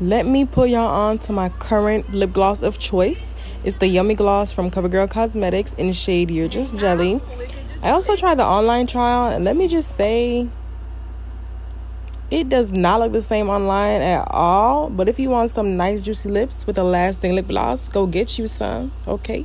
let me put y'all on to my current lip gloss of choice. It's the Yummy Gloss from CoverGirl Cosmetics in shade You're Just Jelly. I also tried the online trial, and let me just say, it does not look the same online at all. But if you want some nice juicy lips with a lasting lip gloss, go get you some, okay?